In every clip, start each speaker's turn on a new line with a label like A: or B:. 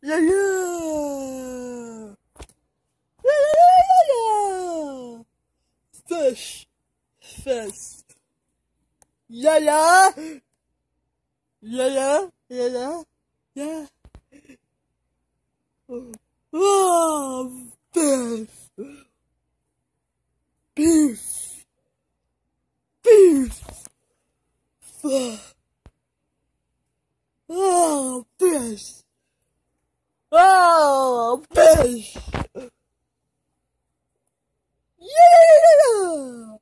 A: Yeah, yeah. Yeah, yeah, yeah, yeah. Fish. Fish. Yeah, yeah. Yeah, yeah. Yeah, yeah. Yeah. Oh, fish. Beef. Beef. Oh, fish. Oh, fish. Yeah.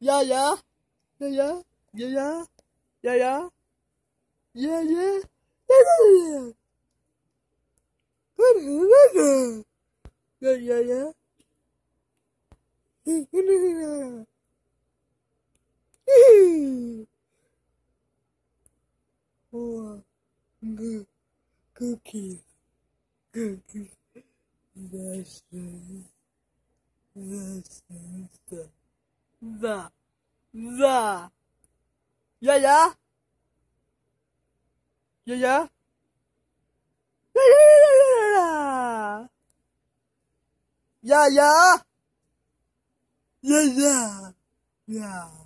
A: Yeah, yeah. Yeah, yeah. Yeah, yeah. Yeah, yeah. Yeah, yeah. Yeah, yeah. Yeah, yeah, yeah. Yeah, yeah, yeah. Oh, good cookies, cookies. Is, this is the, the, the. Yeah, yeah. Yeah, yeah. Yeah, yeah, yeah, yeah, yeah.